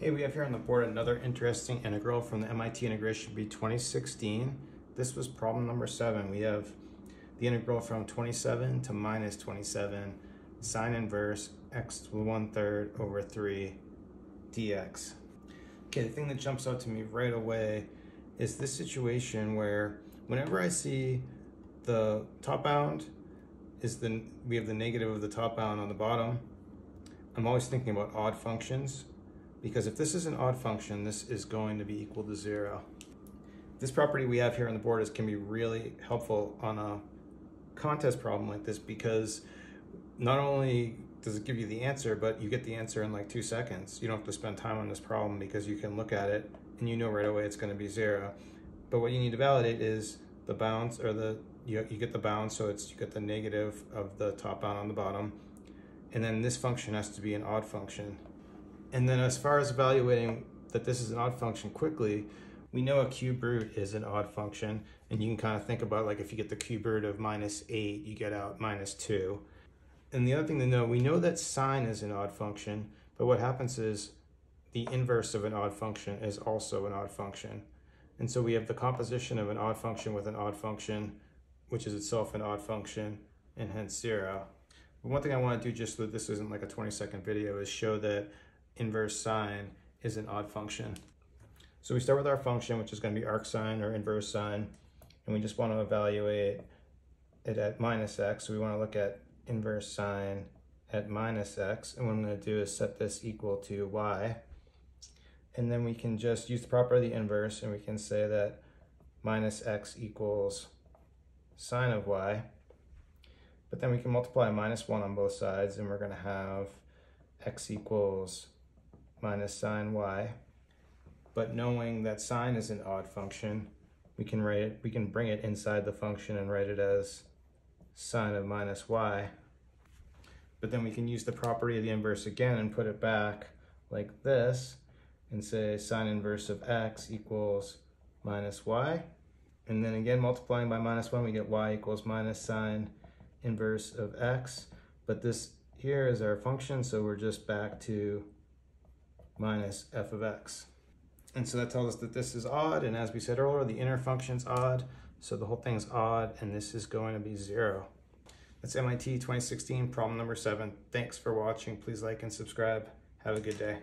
Hey, we have here on the board another interesting integral from the MIT Integration Bee 2016. This was problem number seven. We have the integral from 27 to minus 27, sine inverse x to the one third over three dx. Okay, the thing that jumps out to me right away is this situation where whenever I see the top bound is the, we have the negative of the top bound on the bottom, I'm always thinking about odd functions because if this is an odd function, this is going to be equal to zero. This property we have here on the board is, can be really helpful on a contest problem like this because not only does it give you the answer, but you get the answer in like two seconds. You don't have to spend time on this problem because you can look at it and you know right away it's going to be zero. But what you need to validate is the bounds or the you, you get the bound so it's you get the negative of the top bound on the bottom and then this function has to be an odd function and then as far as evaluating that this is an odd function quickly, we know a cube root is an odd function, and you can kind of think about like if you get the cube root of minus 8, you get out minus 2. And the other thing to know, we know that sine is an odd function, but what happens is the inverse of an odd function is also an odd function. And so we have the composition of an odd function with an odd function, which is itself an odd function, and hence zero. But one thing I want to do just so that this isn't like a 20 second video is show that inverse sine is an odd function. So we start with our function, which is going to be arcsine or inverse sine, and we just want to evaluate it at minus x. So we want to look at inverse sine at minus x, and what I'm going to do is set this equal to y. And then we can just use the property of the inverse, and we can say that minus x equals sine of y. But then we can multiply minus 1 on both sides, and we're going to have x equals minus sine y. But knowing that sine is an odd function, we can write it, we can bring it inside the function and write it as sine of minus y. But then we can use the property of the inverse again and put it back like this and say sine inverse of x equals minus y. And then again, multiplying by minus 1, we get y equals minus sine inverse of x. But this here is our function, so we're just back to minus f of x. And so that tells us that this is odd, and as we said earlier, the inner function's odd, so the whole thing's odd, and this is going to be zero. That's MIT 2016 problem number seven. Thanks for watching. Please like and subscribe. Have a good day.